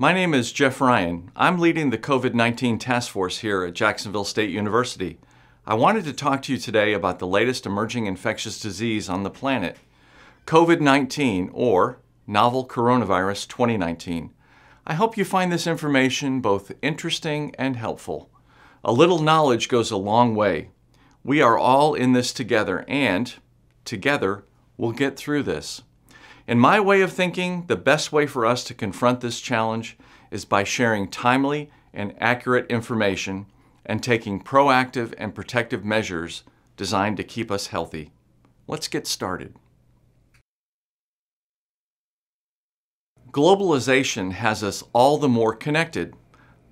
My name is Jeff Ryan. I'm leading the COVID 19 task force here at Jacksonville State University. I wanted to talk to you today about the latest emerging infectious disease on the planet COVID 19, or Novel Coronavirus 2019. I hope you find this information both interesting and helpful. A little knowledge goes a long way. We are all in this together, and together we'll get through this. In my way of thinking, the best way for us to confront this challenge is by sharing timely and accurate information and taking proactive and protective measures designed to keep us healthy. Let's get started. Globalization has us all the more connected.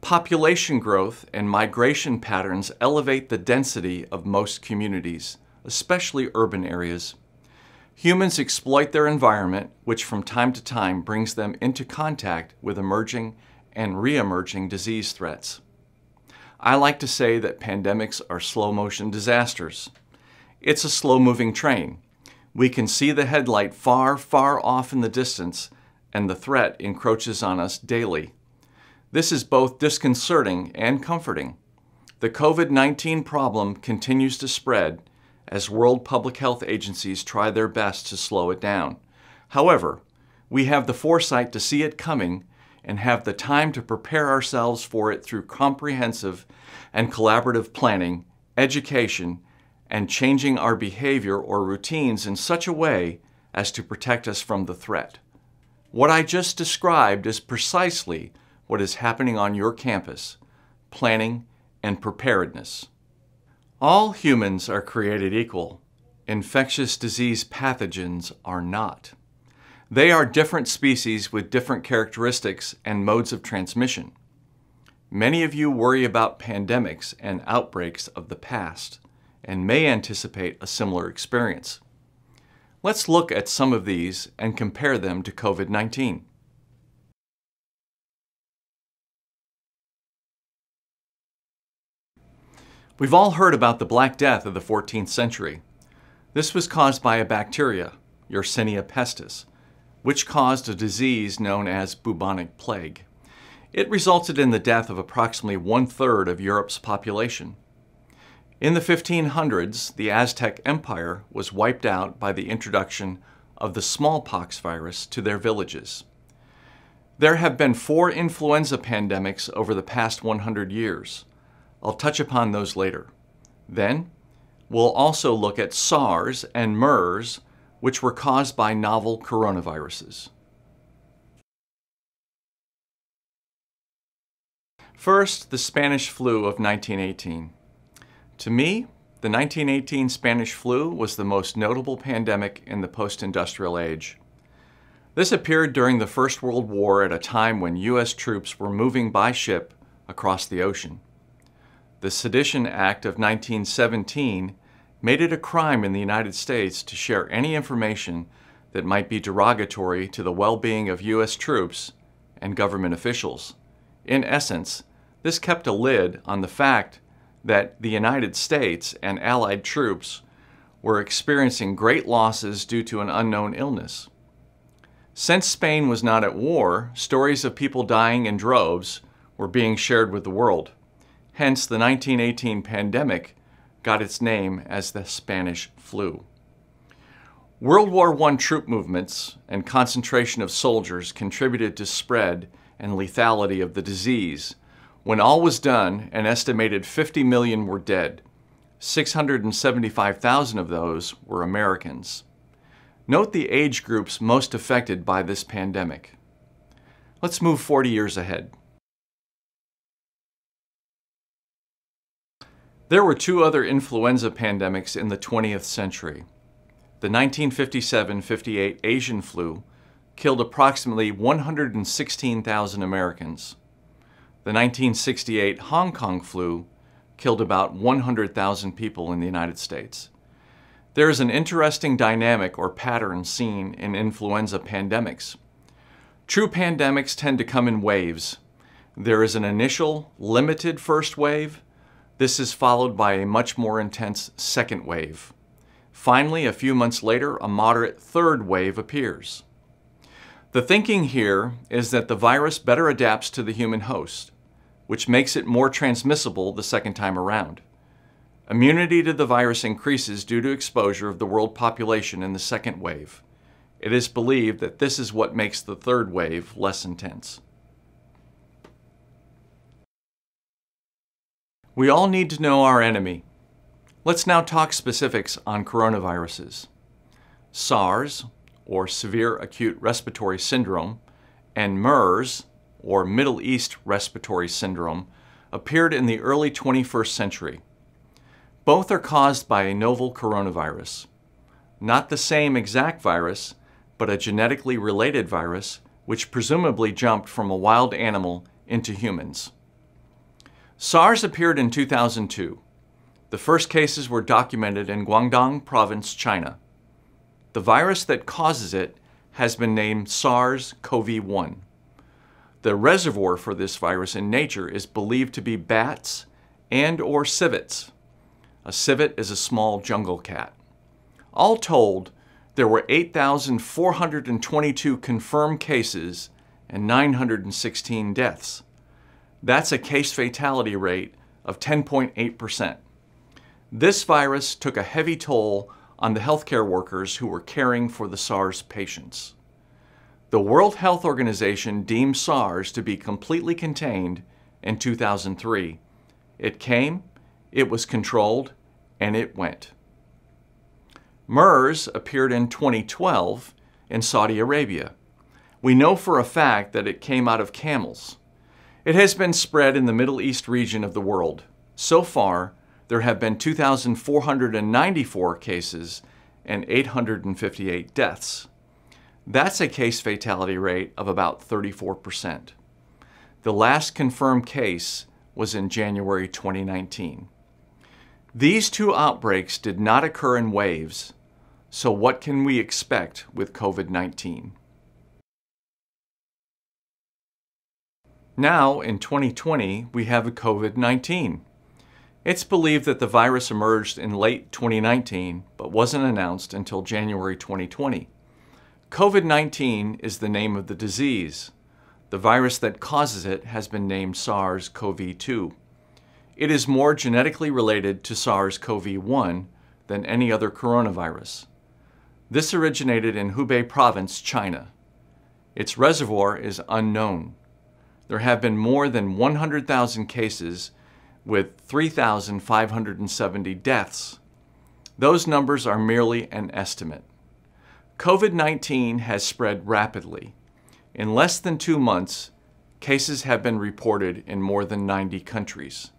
Population growth and migration patterns elevate the density of most communities, especially urban areas. Humans exploit their environment, which from time to time brings them into contact with emerging and re-emerging disease threats. I like to say that pandemics are slow motion disasters. It's a slow moving train. We can see the headlight far, far off in the distance, and the threat encroaches on us daily. This is both disconcerting and comforting. The COVID 19 problem continues to spread, as world public health agencies try their best to slow it down. However, we have the foresight to see it coming and have the time to prepare ourselves for it through comprehensive and collaborative planning, education, and changing our behavior or routines in such a way as to protect us from the threat. What I just described is precisely what is happening on your campus planning and preparedness. All humans are created equal. Infectious disease pathogens are not. They are different species with different characteristics and modes of transmission. Many of you worry about pandemics and outbreaks of the past and may anticipate a similar experience. Let's look at some of these and compare them to COVID 19. We've all heard about the Black Death of the 14th century. This was caused by a bacteria, Yersinia pestis, which caused a disease known as bubonic plague. It resulted in the death of approximately one third of Europe's population. In the 1500s, the Aztec Empire was wiped out by the introduction of the smallpox virus to their villages. There have been four influenza pandemics over the past 100 years. I'll touch upon those later. Then, we'll also look at SARS and MERS, which were caused by novel coronaviruses. First, the Spanish flu of 1918. To me, the 1918 Spanish flu was the most notable pandemic in the post-industrial age. This appeared during the First World War at a time when U.S. troops were moving by ship across the ocean. The Sedition Act of 1917 made it a crime in the United States to share any information that might be derogatory to the well-being of U.S. troops and government officials. In essence, this kept a lid on the fact that the United States and Allied troops were experiencing great losses due to an unknown illness. Since Spain was not at war, stories of people dying in droves were being shared with the world. Hence, the 1918 pandemic got its name as the Spanish flu. World War I troop movements and concentration of soldiers contributed to spread and lethality of the disease. When all was done, an estimated 50 million were dead. 675,000 of those were Americans. Note the age groups most affected by this pandemic. Let's move 40 years ahead. There were two other influenza pandemics in the 20th century. The 1957-58 Asian flu killed approximately 116,000 Americans. The 1968 Hong Kong flu killed about 100,000 people in the United States. There is an interesting dynamic or pattern seen in influenza pandemics. True pandemics tend to come in waves. There is an initial, limited first wave, this is followed by a much more intense second wave. Finally, a few months later, a moderate third wave appears. The thinking here is that the virus better adapts to the human host, which makes it more transmissible the second time around. Immunity to the virus increases due to exposure of the world population in the second wave. It is believed that this is what makes the third wave less intense. We all need to know our enemy. Let's now talk specifics on coronaviruses. SARS, or Severe Acute Respiratory Syndrome, and MERS, or Middle East Respiratory Syndrome, appeared in the early 21st century. Both are caused by a novel coronavirus. Not the same exact virus, but a genetically related virus which presumably jumped from a wild animal into humans. SARS appeared in 2002. The first cases were documented in Guangdong Province, China. The virus that causes it has been named SARS-CoV-1. The reservoir for this virus in nature is believed to be bats and or civets. A civet is a small jungle cat. All told, there were 8,422 confirmed cases and 916 deaths. That's a case fatality rate of 10.8%. This virus took a heavy toll on the healthcare workers who were caring for the SARS patients. The World Health Organization deemed SARS to be completely contained in 2003. It came, it was controlled, and it went. MERS appeared in 2012 in Saudi Arabia. We know for a fact that it came out of camels. It has been spread in the Middle East region of the world. So far, there have been 2,494 cases and 858 deaths. That's a case fatality rate of about 34%. The last confirmed case was in January 2019. These two outbreaks did not occur in waves, so what can we expect with COVID-19? Now, in 2020, we have COVID-19. It's believed that the virus emerged in late 2019, but wasn't announced until January 2020. COVID-19 is the name of the disease. The virus that causes it has been named SARS-CoV-2. It is more genetically related to SARS-CoV-1 than any other coronavirus. This originated in Hubei province, China. Its reservoir is unknown there have been more than 100,000 cases with 3,570 deaths. Those numbers are merely an estimate. COVID-19 has spread rapidly. In less than two months, cases have been reported in more than 90 countries.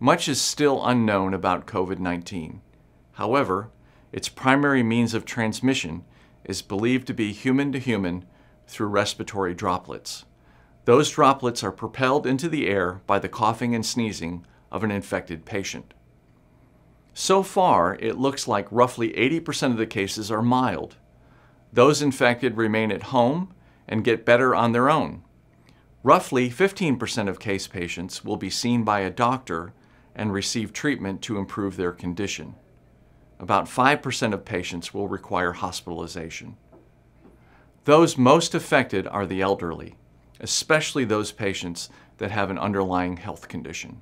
Much is still unknown about COVID-19. However, its primary means of transmission is believed to be human to human through respiratory droplets. Those droplets are propelled into the air by the coughing and sneezing of an infected patient. So far, it looks like roughly 80% of the cases are mild. Those infected remain at home and get better on their own. Roughly 15% of case patients will be seen by a doctor and receive treatment to improve their condition. About 5% of patients will require hospitalization. Those most affected are the elderly especially those patients that have an underlying health condition.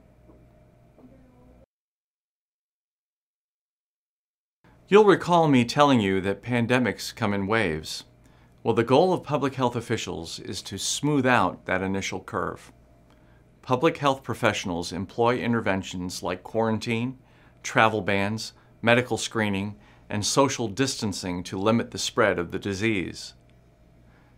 You'll recall me telling you that pandemics come in waves. Well, the goal of public health officials is to smooth out that initial curve. Public health professionals employ interventions like quarantine, travel bans, medical screening, and social distancing to limit the spread of the disease.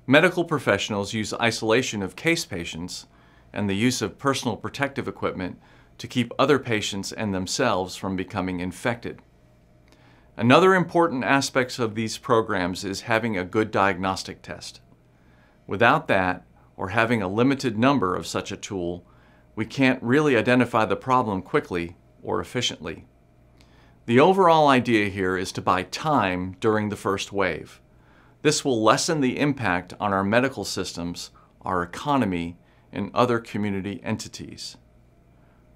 Medical professionals use isolation of case patients and the use of personal protective equipment to keep other patients and themselves from becoming infected. Another important aspect of these programs is having a good diagnostic test. Without that, or having a limited number of such a tool, we can't really identify the problem quickly or efficiently. The overall idea here is to buy time during the first wave. This will lessen the impact on our medical systems, our economy, and other community entities.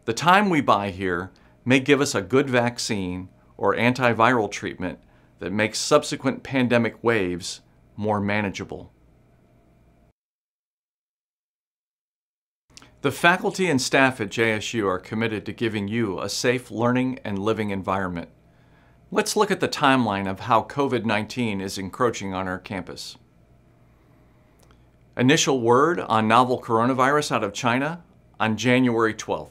The time we buy here may give us a good vaccine or antiviral treatment that makes subsequent pandemic waves more manageable. The faculty and staff at JSU are committed to giving you a safe learning and living environment. Let's look at the timeline of how COVID-19 is encroaching on our campus. Initial word on novel coronavirus out of China on January 12th.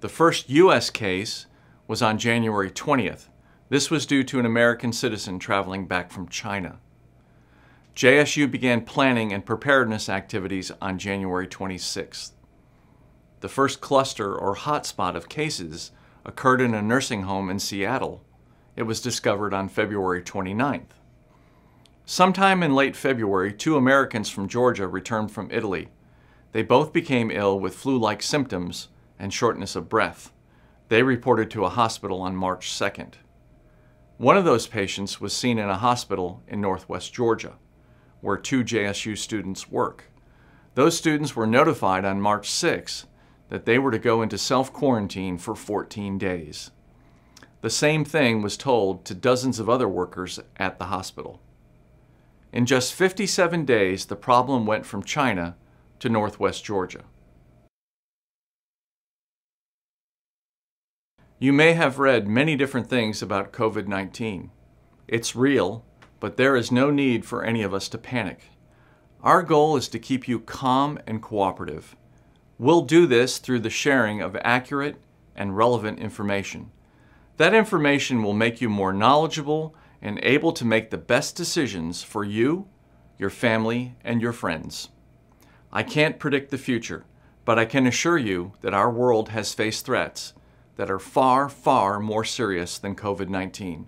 The first U.S. case was on January 20th. This was due to an American citizen traveling back from China. JSU began planning and preparedness activities on January 26th. The first cluster or hotspot of cases occurred in a nursing home in Seattle. It was discovered on February 29th. Sometime in late February, two Americans from Georgia returned from Italy. They both became ill with flu-like symptoms and shortness of breath. They reported to a hospital on March 2nd. One of those patients was seen in a hospital in northwest Georgia where two JSU students work. Those students were notified on March 6 that they were to go into self-quarantine for 14 days. The same thing was told to dozens of other workers at the hospital. In just 57 days, the problem went from China to northwest Georgia. You may have read many different things about COVID-19. It's real, but there is no need for any of us to panic. Our goal is to keep you calm and cooperative. We'll do this through the sharing of accurate and relevant information. That information will make you more knowledgeable and able to make the best decisions for you, your family, and your friends. I can't predict the future, but I can assure you that our world has faced threats that are far, far more serious than COVID-19.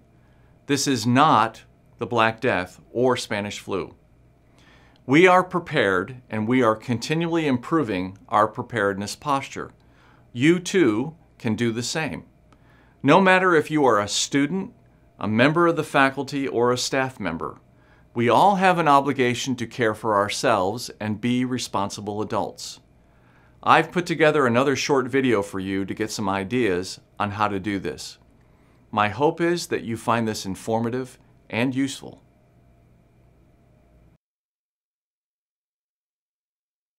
This is not the Black Death, or Spanish flu. We are prepared and we are continually improving our preparedness posture. You too can do the same. No matter if you are a student, a member of the faculty, or a staff member, we all have an obligation to care for ourselves and be responsible adults. I've put together another short video for you to get some ideas on how to do this. My hope is that you find this informative and useful.